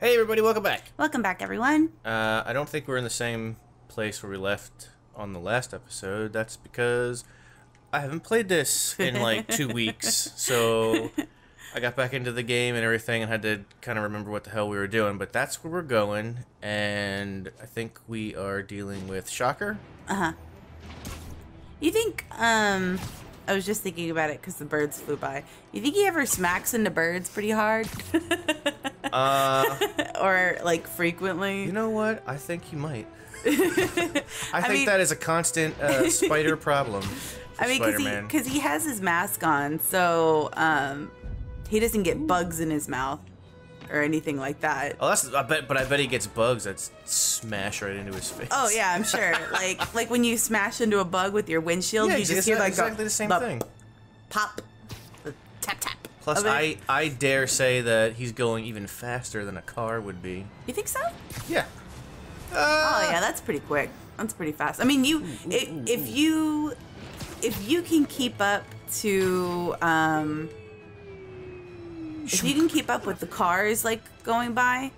Hey everybody, welcome back. Welcome back, everyone. Uh, I don't think we're in the same place where we left on the last episode. That's because I haven't played this in like two weeks. So I got back into the game and everything and had to kind of remember what the hell we were doing. But that's where we're going. And I think we are dealing with Shocker. Uh huh. You think, um, I was just thinking about it because the birds flew by. You think he ever smacks into birds pretty hard? Uh, or like frequently? you know what? I think he might. I think mean- that is a constant uh, spider problem. I mean, because he, he has his mask on, so um, he doesn't get bugs in his mouth or anything like that. Oh, that's I bet, but I bet he gets bugs that smash right into his face. Oh yeah, I'm sure. like like when you smash into a bug with your windshield, yeah, you just hear like exactly a, the same the thing. pop, the tap tap. Plus. I I dare say that he's going even faster than a car would be. You think so? Yeah. Oh yeah, that's pretty quick. That's pretty fast. I mean, you if, if you if you can keep up to um if you can keep up with the cars like going by,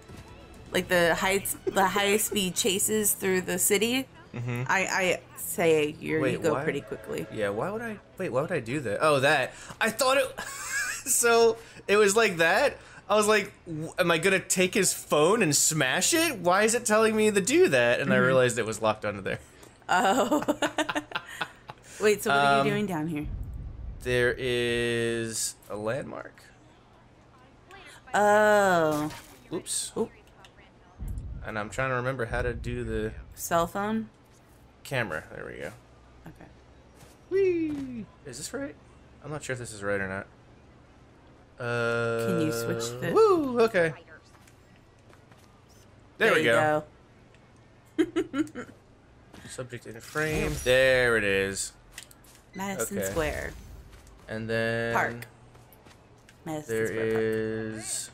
like the high the high speed chases through the city, I I say you're, you Mm-hmm. Go why? pretty quickly. Yeah. Why would I? Wait. Why would I do that? Oh, that. I thought it. so it was like that. I was like, w- am I gonna take his phone and smash it? Why is it telling me to do that? And I Mm-hmm. realized it was locked onto there. Oh. Wait, so what are Um, you doing down here? There is a landmark. Oh, Oops. Oop. And I'm trying to remember how to do the cell phone. camera. There we go. Okay. Whee! Is this right? I'm not sure if this is right or not. Uh, Can you switch the- Woo! Okay. There, we you go. Subject in frame. There it is. Madison Okay. Square And then Park. Madison there Square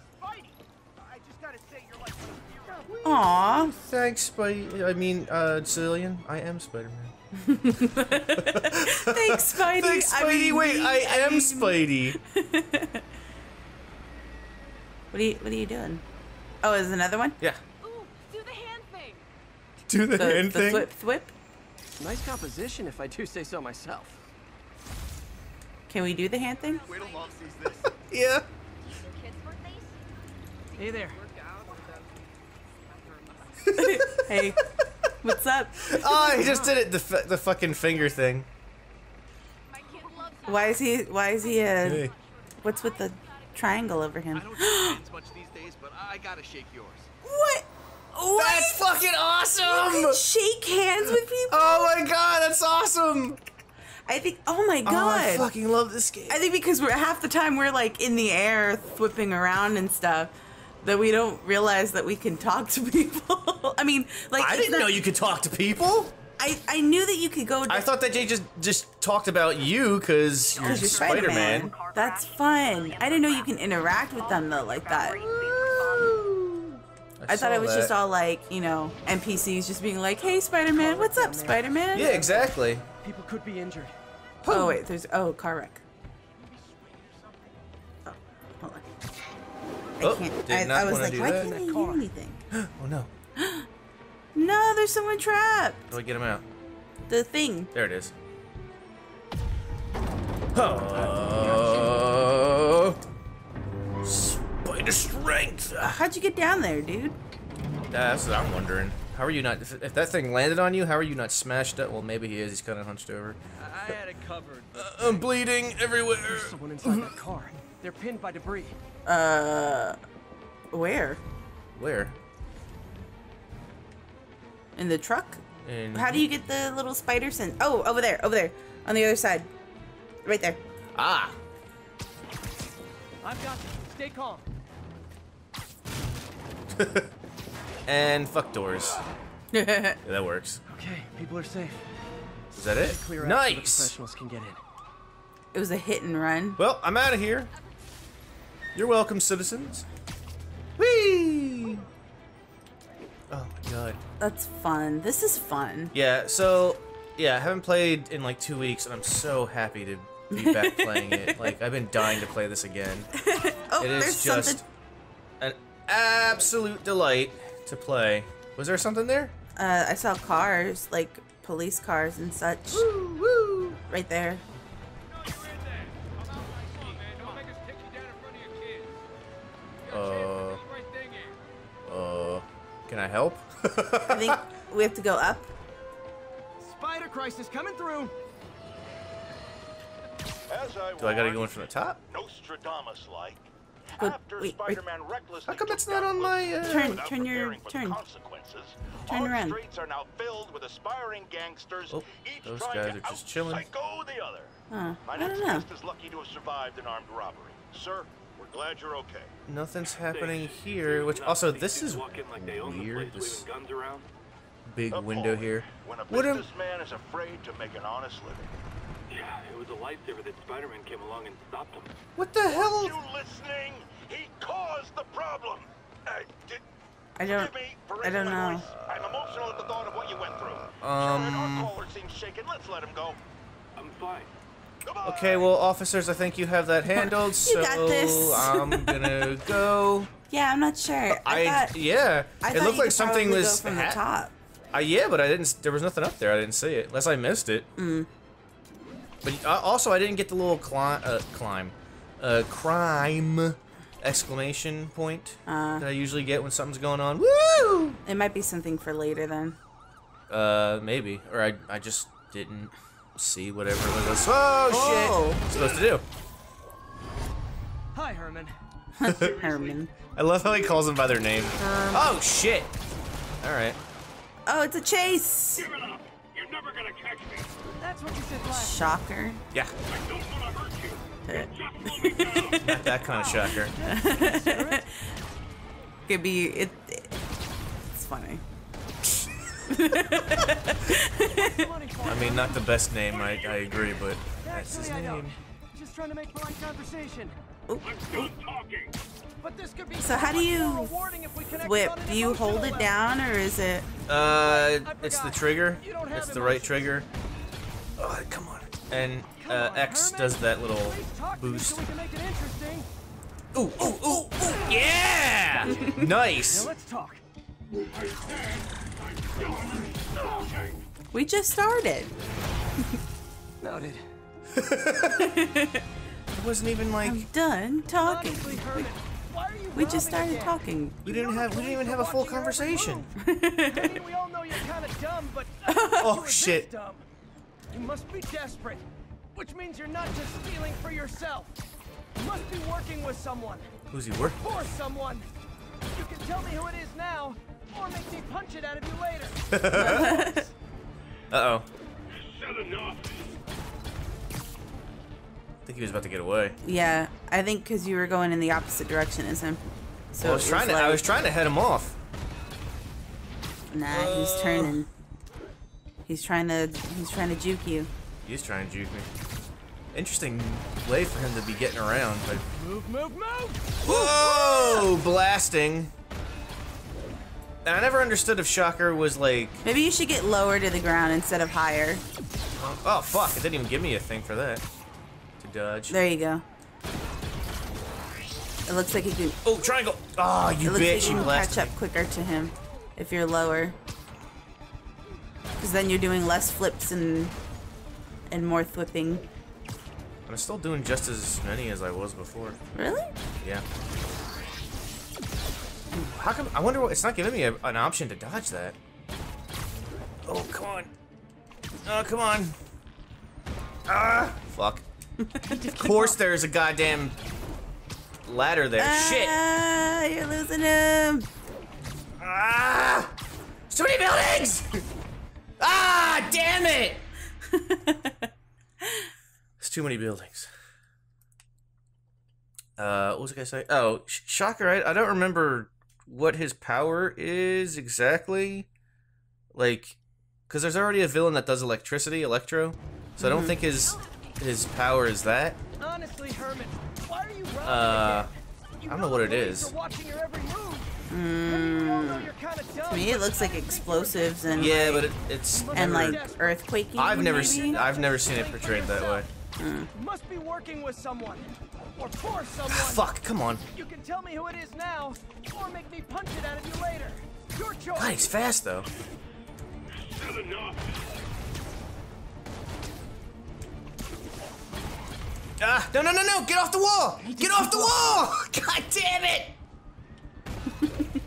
Aw, Thanks, Spidey. I mean, uh, Cillian. I am Spider-Man. thanks, Spidey. Thanks, I Spidey. mean, Wait, we- I am mean- Spidey. What are you What are you doing? Oh, is another one? Yeah. Ooh, do the hand thing. Do the, The, hand the thing. thwip thwip. Nice composition, if I do say so myself. Can we do the hand thing? Yeah. Kids' birthdays? Hey there. hey, what's up? Oh, he just did it. The f- the fucking finger thing. My kid loves Why is he Why is he uh Hey. What's with the triangle over him? I don't much these days, but I gotta shake yours. What? What? That's fucking You awesome. can shake hands with people. Oh my god, that's awesome. I think. Oh my Oh, I fucking love this game. I think because we're half the time we're like in the air, whipping around and stuff, that we don't realize that we can talk to people. I mean, like I didn't not- know you could talk to people. I I knew that you could go. I thought that Jay just just talked about you because oh, you're 'cause you're Spider-Man. That's fun. I didn't know you can interact with them though like that. I thought it was just all like you know NPCs just being like, "Hey, Spider-Man, what's up, Spider-Man?" Yeah, exactly. People could be injured. Oh wait, there's oh car wreck. Oh, hold on. I Oh, can't. did I, not I was like, do why that. can't I That hear anything? Oh no. No, there's someone trapped. How do I get him out? The thing. There it is. Oh. Spider strength. How'd you get down there, dude? That's what I'm wondering. How are you not? If, if that thing landed on you, how are you not smashed up? Well, maybe he is. He's kind of hunched over. I had it covered. I'm bleeding everywhere. There's someone inside that car. They're pinned by debris. Uh, where? Where? In the truck? And How do you get the little spider sense? Oh, over there, over there, on the other side, right there. Ah. I've got you. Stay calm. And fuck doors. Yeah, that works. Okay, people are safe. Is that it? Clear out so Nice. professionals can get in. It was a hit and run. Well, I'm out of here. You're welcome, citizens. Whee! Oh my god. That's fun. This is fun. Yeah, so yeah, I haven't played in like two weeks, and I'm so happy to be back playing it. Like I've been dying to play this again. Oh, It there's is just something. an absolute delight to play. Was there something there? Uh, I saw cars, like police cars and such, Woo, woo. right there. Uh, uh, can I help? I think we have to go up. Spider crisis coming through. As I Do I gotta go in from the top? Nostradamus-like. Good. Wait, wait. How come it's not on my, uh, Turn- turn your- preparing for the turn. consequences, Turn our around. streets are now filled with aspiring gangsters, Oh, each those guys are just chilling. out-psycho the other. Huh. My I next don't know. guest is lucky to have survived an armed robbery. Sir, we're glad you're okay. Nothing's happening here. Which also, this is weird. This big window Appalling here. When a What businessman is afraid to make an honest living. Yeah, it was a lifesaver that Spider-Man came along and stopped him. What the hell? Are You listening? He caused the problem. Uh, did, I don't. Me for I don't know. voice. I'm emotional at the thought of what you went through. Um, Jared, our caller seems shaken. Let's let him go. I'm fine. Goodbye. Okay, well, officers, I think you have that handled, so got this. I'm gonna go. Yeah, I'm not sure. I, I, thought. yeah, I it looked like something was go from the top. Uh, yeah, but I didn't. There was nothing up there. I didn't see it, unless I missed it. Mm. But uh, also, I didn't get the little climb, uh, climb, uh, crime exclamation point Uh. that I usually get when something's going on. Woo! It might be something for later then. Uh, maybe, or I, I just didn't see whatever it was. Oh, Oh. shit! Supposed to do. Hi, Herman. Herman. I love how he calls them by their name. oh shit! All right. Oh, it's a chase. Me down! not that kind of shocker. Could be it. It's funny. I mean, not the best name. I, I agree, but that's his Actually, name. Just trying to make polite conversation. I'm done talking! But this could be So how do you more rewarding if we connect Whip. Do you hold emotional it down or is it? Uh, it's the trigger. You don't have It's the right trigger. Oh, come on. And uh, X does that little At least talk to me boost. so we can make. Ooh, ooh, ooh, ooh, yeah! nice. Now let's talk. We just started. Noted. It wasn't even like I'm done talking. Honestly, Herman, why are you We just started again? talking. we didn't have we didn't even have a full conversation. I mean, we all know you're kind of dumb, but Oh you were shit. This dumb. You must be desperate, which means you're not just stealing for yourself. You must be working with someone, Who's he working for someone. You can tell me who it is now, or make me punch it out of you later. Uh oh. I think he was about to get away. Yeah, I think because you were going in the opposite direction as him. So I was it trying to I was trying to head him off. Nah, he's turning. He's trying to. He's trying to juke you. He's trying to juke me. Interesting way for him to be getting around, but move, move, move! whoa, blasting. And I never understood if Shocker was like, Maybe you should get lower to the ground instead of higher. oh fuck, it didn't even give me a thing for that to dodge. There you go. It looks like you can. Oh, triangle! Oh, It you looks like bitch! you You can catch up quicker to him if you're lower. Because then you're doing less flips and and more thwipping. I'm still doing just as many as I was before. Really? Yeah. How come? I wonder what. It's not giving me a, an option to dodge that. Oh, come on. Oh, come on. Ah, fuck. of course there's a goddamn ladder there. Shit. Ah, you're losing him. Ah! So many buildings! ah, damn it! It's too many buildings. Uh, what was I gonna say? Oh, Sh- Shocker, I, I don't remember what his power is exactly. Like, because there's already a villain that does electricity, Electro. So I don't think his his power is that. Honestly, Herman, why are you Uh. You I don't know what it is. Are watching your every move. Maybe we all know you're kinda dumb, To me, it looks like I think you were explosives and Yeah, like, but it, it's and never- like earthquaking. I've never maybe? seen I've never seen it portrayed that way. You must be working with someone. Or for ah, someone. Fuck, come on. You can tell me who it is now, or make me punch it out of you later. Your choice. God, he's fast though. Ah, no, no, no, no! Get off the wall! Get off the wall! God damn it!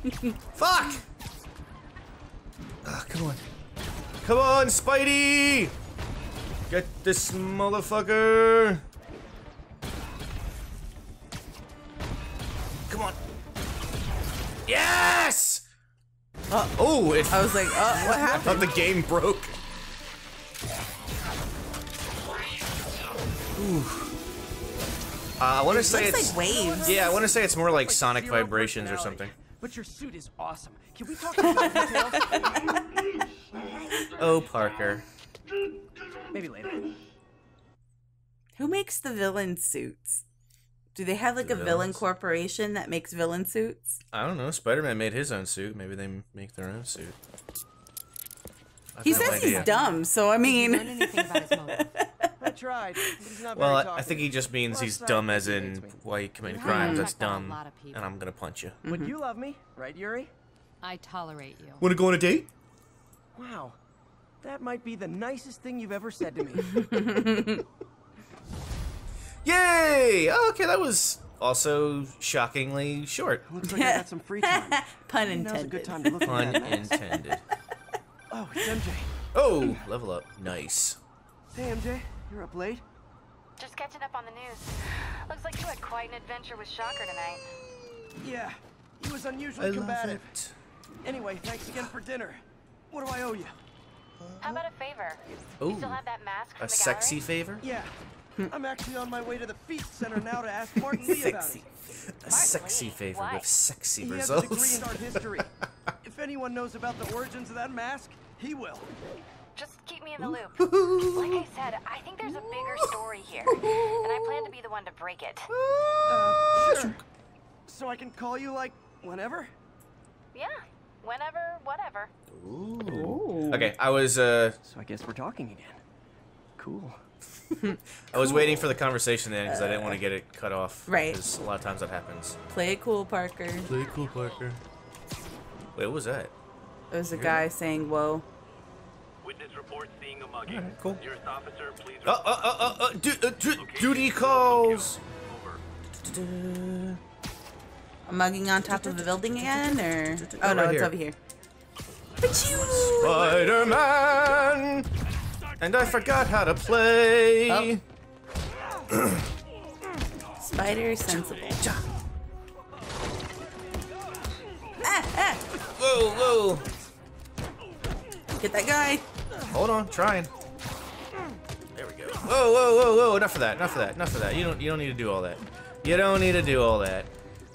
Fuck! Ah, come on. Come on, Spidey! Get this motherfucker! Come on. Yes! oh, it, I was like, oh, what happened? I thought the game broke. Uh, I want to say it's like waves. yeah. I want to say it's more like Like sonic vibrations or something. But your suit is awesome. Can we talk about details? Oh, Parker. Maybe later. Who makes the villain suits? Do they have like The a villain corporation that makes villain suits? I don't know. Spider-Man made his own suit. Maybe they make their own suit. I have He no says idea. he's dumb, so I Learn mean, anything about his motive? I tried. He's not Well, very I, I think he just means Plus, he's dumb as in me. why he committed You crimes. Mm-hmm. That's checked out a dumb, lot of people. and I'm gonna punch you. Would mm-hmm. you love me, right, Yuri? I tolerate you. Want to go on a date? Wow. That might be the nicest thing you've ever said to me. Yay! Oh, okay, that was also shockingly short. Looks like I got some free time. pun Now's a good time to look at Pun that intended. Oh, it's MJ. Oh, level up. Nice. Hey, MJ. You're up late? Just catching up on the news. Looks like you had quite an adventure with Shocker tonight. Yeah. He was I unusually love combative. it. Anyway, thanks again for dinner. What do I owe you? How about a favor? Ooh, You still have that mask from a the sexy gallery? favor? Yeah. Hmm. I'm actually on my way to the Feast Center now to ask Martin Li about Sexy. it. A sexy Li, favor why? with sexy He has a degree results. in art history. if anyone knows about the origins of that mask, he will. Just keep me in the loop. Like I said, I think there's a bigger story here, and I plan to be the one to break it. Uh, sure. So I can call you, like, whenever? Yeah, whenever, whatever. Ooh. Okay, I was uh So I guess we're talking again. Cool. I was waiting for the conversation then because I didn't want to get it cut off. Right. Because a lot of times that happens. Play it cool, Parker. Play cool, Parker. Wait, what was that? It was a guy saying, "Whoa." Witness report seeing a mugging. Alright, cool. Nearest officer, please. Uh, uh, uh, uh, uh, du- uh, du- duty calls. Over. A mugging on top of the building again, or oh Oh, no, right it's here. over here. Achoo! Spider-Man, and I forgot how to play. Spider sensible. Ja. Ah, ah. Whoa, whoa! Get that guy. Hold on, trying. There we go. Whoa, whoa, whoa, whoa! Enough of that. Enough of that. Enough of that. You don't. You don't need to do all that. You don't need to do all that.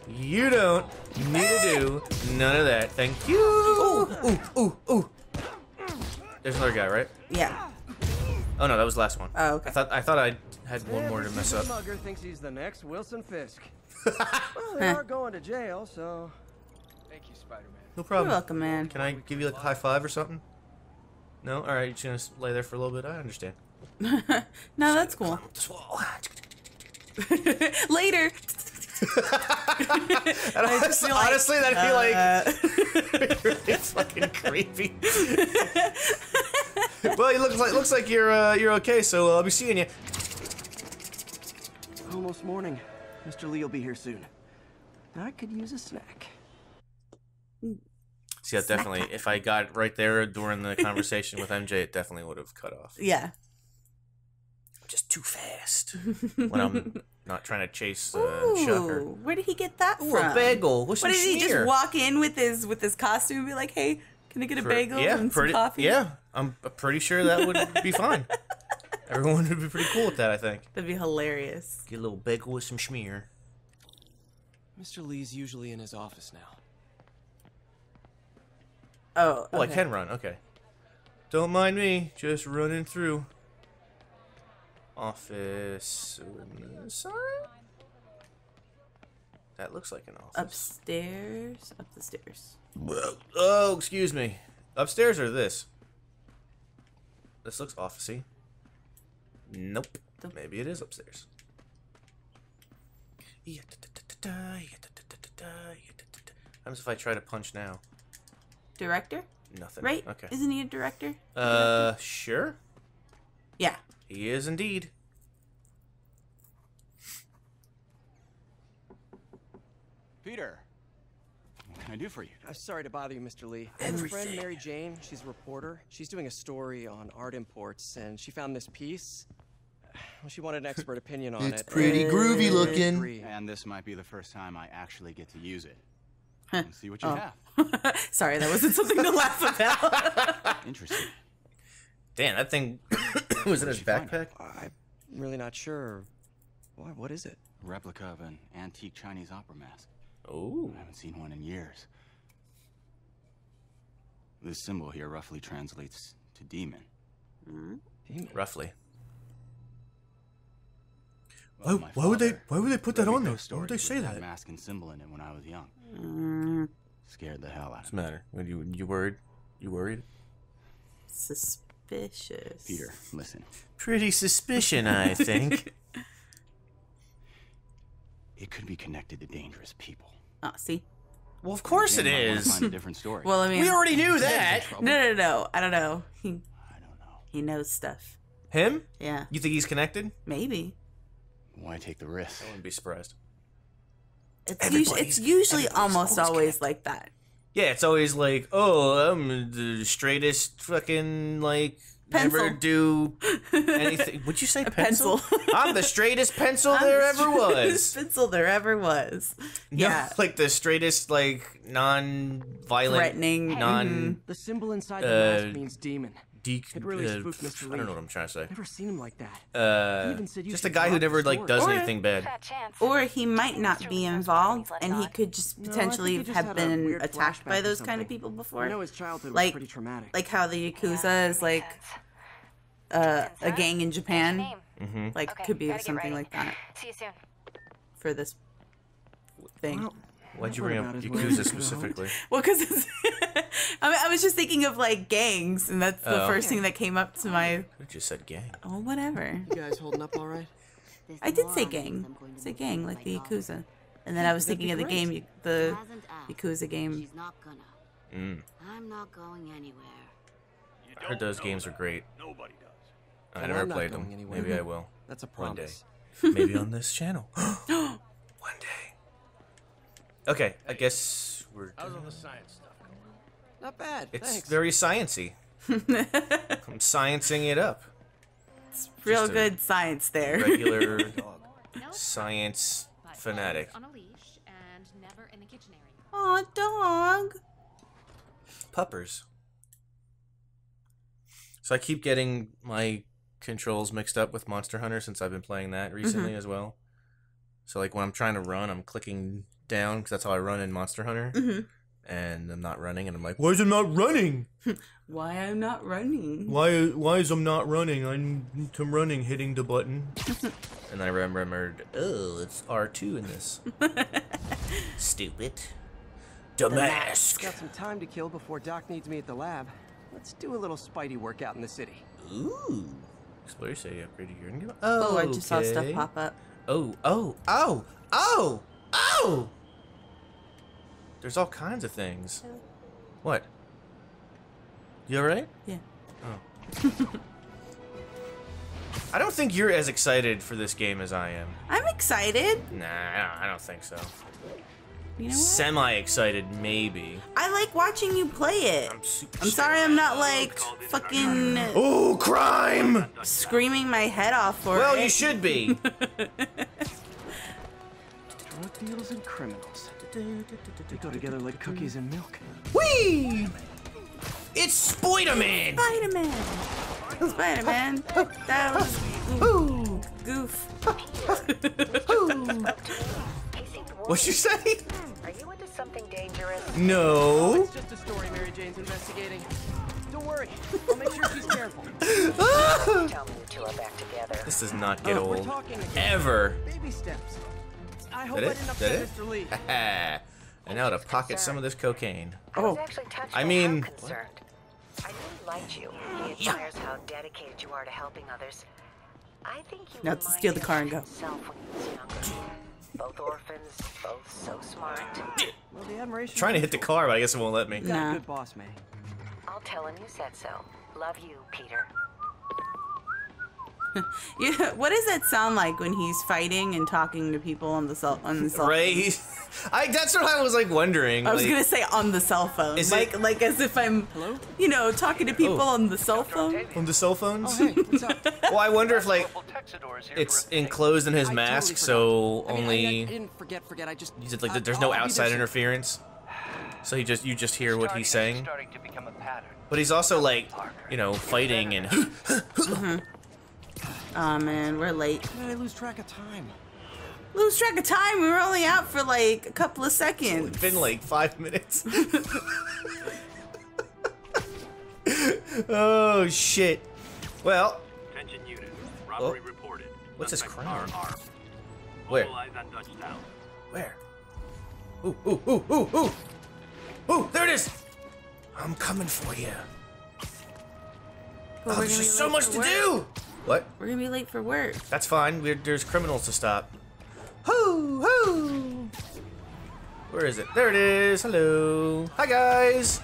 You don't need to do none of that. Thank you. Ooh, ooh, ooh, ooh. There's another guy, right? Yeah. Oh no, that was the last one. Oh, okay. I thought I thought I had one more to Every mess stupid up. mugger thinks he's the next Wilson Fisk. well, they are going to jail, so. Thank you, Spider-Man. No problem. You're problem. welcome, man. Can I give you like a high five or something? No. All right. You're just gonna lay there for a little bit. I understand. no, that's cool. This wall. Later. And honestly, like, honestly, that'd be like Uh, really fucking creepy. well, it looks like looks like you're uh, you're okay. So uh, I'll be seeing you. Almost morning. Mr. Li will be here soon. I could use a snack. See, that definitely. If I got right there during the conversation with MJ, it definitely would have cut off. yeah. Just too fast when I'm not trying to chase uh, Ooh, Shocker. where did he get that Ooh, from? a bagel with What some did he just walk in with his with his costume and be like, "Hey, can I get a For- bagel yeah, and pretty, some coffee?" Yeah, I'm pretty sure that would be fine. Everyone would be pretty cool with that, I think. that'd be hilarious. Get a little bagel with some schmear. Mr. Li's usually in his office now. Oh, Oh, I can run. Okay. Don't mind me, just running through. Office side. That looks like an office. Upstairs, up the stairs. Oh, excuse me. Upstairs or this? This looks officey. Nope. Nope. Maybe it is upstairs. Happens if I try to punch now? Director, Nothing. right? Okay. Isn't he a director? Uh, sure. Yeah. He is indeed. Peter, what can I do for you? I'm sorry to bother you, Mr. Li. I have a friend, Mary Jane. She's a reporter. She's doing a story on art imports, and she found this piece. Well, she wanted an expert opinion on It's it. It's pretty groovy looking. And this might be the first time I actually get to use it. And see what you Oh. have. Sorry, that wasn't something to laugh about. Interesting. Damn, that thing was in Where'd his backpack. I'm really not sure. What, what is it? A replica of an antique Chinese opera mask. Oh. I haven't seen one in years. This symbol here roughly translates to demon. Demon. Roughly. Well, Why- why would they- why would they put that on there? ghost Why would they say that? Mask and symbol in it when I was young. Mm, Scared the hell out What's of the me. matter? What you you worried? You worried? suspicious. Peter, listen. Pretty suspicion, I think. It could be connected to dangerous people. Oh, see. well, of course it Jim might wanna is. Find a different story. Well, I mean, We already knew that. no, no, no. I don't know. He I don't know. he knows stuff. Him? Yeah, You think he's connected? maybe. Why take the risk? I wouldn't be surprised. It's usually it's usually almost always always like that. Yeah, it's always like, oh, I'm the straightest fucking like never do anything. Would you say pencil? pencil. I'm the straightest pencil I'm there the ever was. pencil there ever was. No, Yeah, like the straightest, like non-violent, threatening. non The symbol inside the Uh, mask means demon. De- It really uh, spooked Mr. I don't know what I'm trying to say. Never seen him like that. Uh, even said you just a guy who never like does Or- anything bad. Or he might not be involved, and he could just No, I think potentially he just have been weird attacked by those kind of people before. I know his childhood Like- was pretty traumatic. Like how the yakuza is like uh, a gang in Japan. Mm-hmm. Like Okay, could be something ready. like that See you soon. for this thing. Well, Why'd you bring up about his way Yakuza specifically? Well, because. I, mean, I was just thinking of like gangs, and that's the Oh. first thing that came up to my. I just said gang. Oh, whatever. you guys holding up all right? I did say gang. Say gang, like the Yakuza. And then I was That'd thinking of the game, the Yakuza game. She's not gonna. Mm. I'm not going anywhere. I heard those games are great. Nobody does. I Well, never played them. anywhere. Maybe I will. That's a One day. promise. Maybe on this channel. One day. Okay, I guess we're. How's all the science stuff going? Not bad. It's Thanks. very sciency. I'm sciencing it up. It's real Just good science there. Regular No, science fanatic. always On a leash and never in the kitchen area. Aw, dog. Puppers. So I keep getting my controls mixed up with Monster Hunter since I've been playing that recently mm-hmm. as well. So like when I'm trying to run, I'm clicking down because that's how I run in Monster Hunter, Mhm. and I'm not running, and I'm like, why is it not running? Why I'm not running? Why why is I'm not running? I'm I'm running, hitting the button. and I remembered, oh, it's R2 in this. Stupid. Damask. Got some time to kill before Doc needs me at the lab. Let's do a little Spidey workout in the city. Ooh. Explore say upgrade your hearing. Oh, I just saw stuff pop up. Oh, oh, oh, oh, oh! There's all kinds of things. What? You alright? Yeah. Oh. I don't think you're as excited for this game as I am. I'm excited. Nah, I don't, I don't think so. You know what? Semi excited, maybe. I like watching you play it. I'm super I'm sorry I'm not like fucking Oh, crime! screaming my head off for Well, it. Well, you should be. Drug deals and criminals. They go together like cookies and milk. Whee! It's Spider-Man! Spider-Man. Spider-Man. That was ooh, goof. What'd you say? Are you into something dangerous? No. Oh, it's just a story Mary Jane's investigating. Don't worry, I'll make sure she's careful. Ah! Tell me you two are back together. This does not get oh, We're old. talking again. Ever. Baby steps. I Is hope that I didn't Is that upset? Mr. Li. and now to pocket some of this cocaine. I Oh. actually touched I mean- how concerned. I really liked you. He admires how dedicated you are to helping others. I think you Now to steal the car and go. Himself when he was younger. Both orphans, both so smart. Well, the admiration. trying to hit the car, but I guess it won't let me. You Nah. good boss, May. I'll tell him you said so. Love you, Peter. Yeah, what does that sound like when he's fighting and talking to people on the cell on the cell? Right? He's- I that's what I was like wondering. I was like, gonna say on the cell phone, Is like it- like as if I'm, you know, talking to people Oh. on the cell phone. on the cell phones. Oh, hey, what's up? well, I wonder if like Couple Texadors here it's for a ping. enclosed in his I mask, totally so forgot. I mean, I- only I, didn't forget, forget. I just. you did, like I- there's no outside there interference. So he just you just hear what he's saying, Starting to become a pattern. but he's also like you know fighting and Oh man, we're late. How did I lose track of time? Lose track of time. We were only out for like a couple of seconds. it's been like five minutes. oh shit. Well, Attention unit. Robbery oh. reported. What's this Suspects crown? Where? Mobilize on Dutch Town. where? Ooh ooh ooh ooh ooh ooh! There it is. I'm coming for you. But Oh, there's just so much for to work. do. What? We're gonna be late for work. That's fine. We're, there's criminals to stop. Hoo hoo. Where is it? There it is. Hello. Hi guys.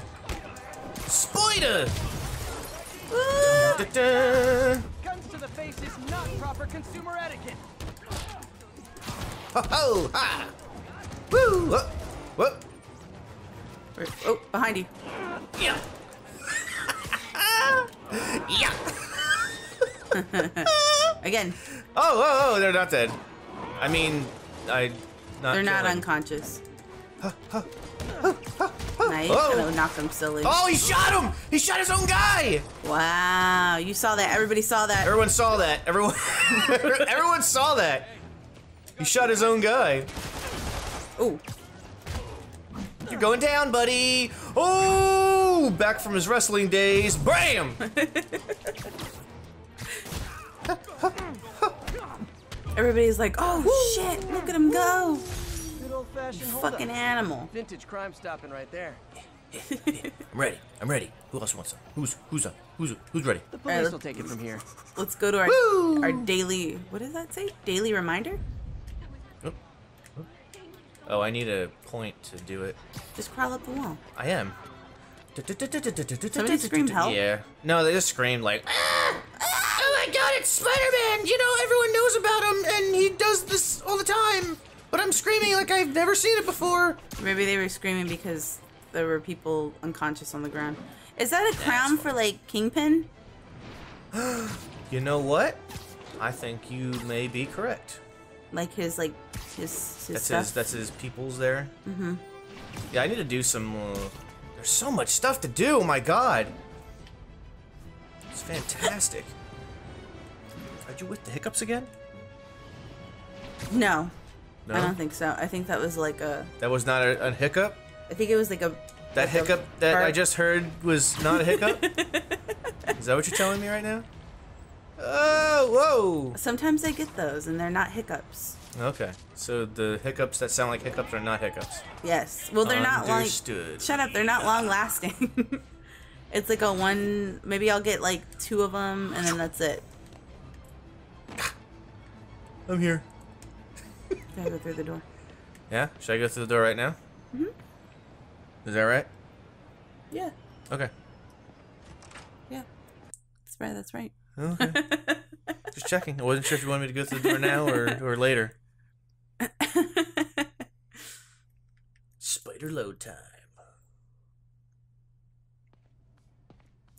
Spider. Da-da. Guns to the face is not proper consumer etiquette. Ho ho ha. Woo. Whoop. Whoop. Where- Oh, behind you. Yeah. yeah. Again, Oh, oh, oh, they're not dead. I mean, I. Not they're not killing. unconscious. nice. Oh. Knock them silly. Oh, he shot him! He shot his own guy! Wow, you saw that. Everybody saw that. Everyone saw that. Everyone, everyone saw that. He shot his own guy. Ooh, You're going down, buddy. Oh, back from his wrestling days. Bam! everybody's like, oh shit, look at him go. Good old fashioned Fucking animal. Vintage crime stopping right there. I'm ready. I'm ready. Who else wants some? Who's who's up? Who's who's ready? The police Alright, will take it from here. Let's go to our Woo! our daily. What does that say? Daily reminder. Oh. oh, I need a point to do it. Just crawl up the wall. I am. Somebody scream help? Yeah. No, they just screamed like, "Ah! Ah! "Oh my God, it's Spider-Man! You know, everyone knows about him, and he does this all the time." But I'm screaming like I've never seen it before. Maybe they were screaming because there were people unconscious on the ground. Is that a crown for like Kingpin? You know what? I think you may be correct. Like his like his his That's stuff. his. That's his peoples there. Mm-hmm. Yeah, I need to do some. Uh, there's so much stuff to do. Oh my God. It's fantastic. Are you with the hiccups again? no, No. I don't think so. I think that was like a. That was not a, a hiccup. I think it was like a. That like a hiccup that I just heard was not a hiccup. Is that what you're telling me right now? Oh, whoa! Sometimes I get those and they're not hiccups. Okay, so the hiccups that sound like hiccups are not hiccups. Yes. Well, they're not like. Understood. Shut up. They're not long lasting. it's like a one. Maybe I'll get like two of them and then that's it. I'm here. Gotta go through the door. Yeah, should I go through the door right now? Mm-hmm. Is that right? Yeah. Okay. Yeah. That's right. That's right. Okay. Just checking. I wasn't sure if you wanted me to go through the door now or, or later. Spider load time.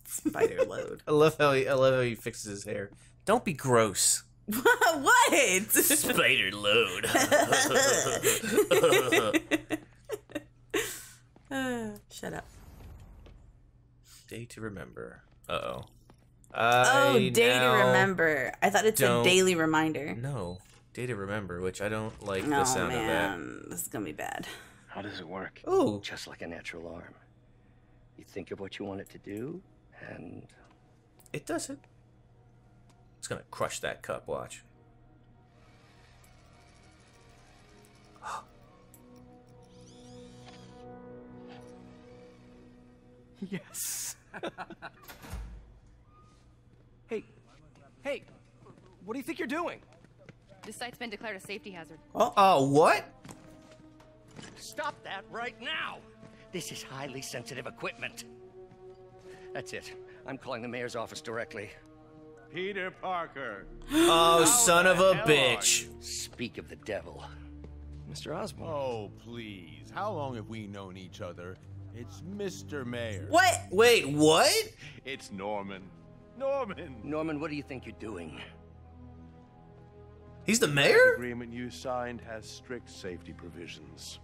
Spider load. I love how he I love how he fixes his hair. Don't be gross. what? Spider load. Uh, Shut up. Day to remember. Uh oh. Oh, day to remember. I thought it's a daily reminder. No, day to remember, which I don't like No, the sound of that. man. This is gonna be bad. How does it work? Oh, Just like a natural arm. You think of what you want it to do, and it does it. It's gonna crush that cup, watch. yes. hey, hey, what do you think you're doing? This site's been declared a safety hazard. Uh-oh. what? Stop that right now! This is highly sensitive equipment. That's it. I'm calling the mayor's office directly. Peter Parker. Oh, son of a bitch. Speak of the devil. Mr. Osborn. Oh, please. How long have we known each other? It's Mr. Mayor. What? Wait, what? It's Norman. Norman. Norman, what do you think you're doing? He's the mayor? The mayor? agreement you signed has strict safety provisions.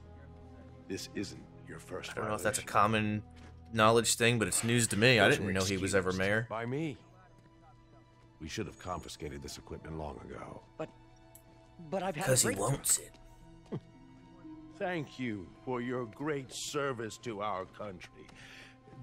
This isn't your first I don't know if that's a common knowledge thing, but it's news to me. I didn't were know he was ever mayor. By me. We should have confiscated this equipment long ago. But, but I've had a Because he breakthrough. wants it. Thank you for your great service to our country.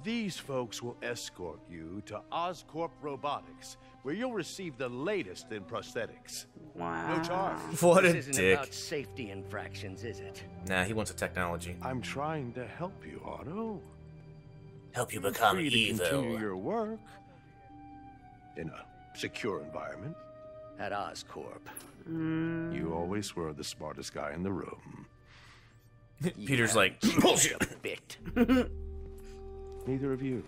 These folks will escort you to Oscorp Robotics, where you'll receive the latest in prosthetics. Wow. No charge. What this a isn't dick. about safety infractions, is it? Nah, he wants a technology. I'm trying to help you, Otto. Help you Feel become free to continue evil. your work in a secure environment. At Oscorp. Hmm. You always were the smartest guy in the room. Peter's like, bullshit. Bit. Neither of you.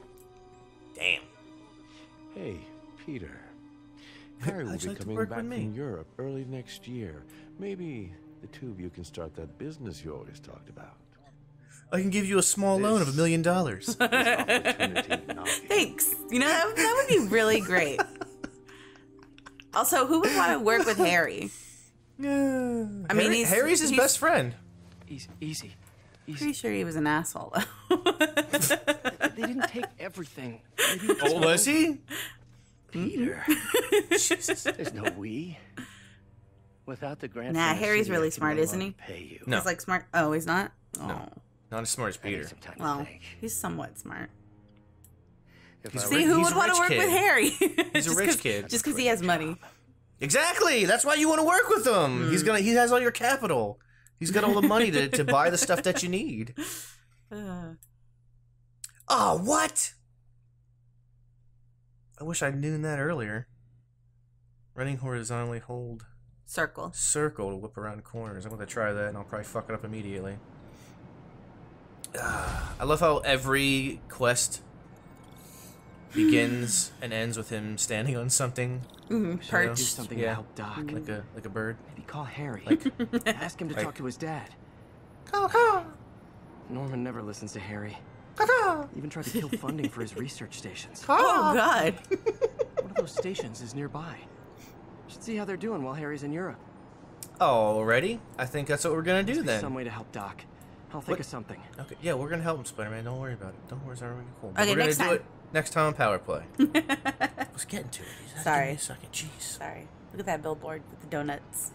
Damn. Hey, Peter. Harry will be like coming back with from Europe early next year. Maybe the two of you can start that business you always talked about. I can give you a small loan of a million dollars. Thanks. You know, that, that would be really great. Also, who would want to work with Harry? I mean, Harry, he's- Harry's his he's- best friend. Easy, easy. Pretty sure he was an asshole, though. They didn't take everything. Oh, was he? Hmm? Peter. Jesus. There's no we. Without the grant. Nah, Harry's really I smart, isn't he? Pay you. No. He's like smart. Oh, he's not? Oh. Not as smart as Peter. some time to Well, he's somewhat smart. If He's I a were- See, who he's would want to rich work with. Harry? He's a rich rich 'cause- kid. Just because he has money. Exactly. That's why you want to work with him. Hmm. He's gonna. He has all your capital. He's got all the money to, to buy the stuff that you need. Uh, Oh, what? I wish I'd known that earlier. Running horizontally, hold circle. circle to whip around corners. I'm gonna try that, and I'll probably fuck it up immediately. Ah, I love how every quest begins and ends with him standing on something. Mm, you know? perched. Do something Yeah. to help Doc. Like a like a bird. Maybe call Harry. Like Ask him to like- talk to his dad. Call call. Norman never listens to Harry. Even tried to kill funding for his research stations. Oh, God. One of those stations is nearby. Should see how they're doing while Harry's in Europe. Already? I think that's what we're gonna do then. Some way to help Doc. I'll think What- of something. Okay, yeah, we're gonna help him, Spider-Man. Don't worry about it. Don't worry, it's already cool. Okay, we're gonna next do time. it next time on Power Play. I was getting to it. Just Give Sorry. me a second. Jeez. Sorry. Look at that billboard with the donuts.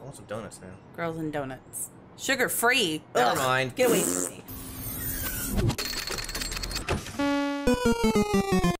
I want some donuts now. Girls and donuts. Sugar free. Never Ugh, mind. Get away from me.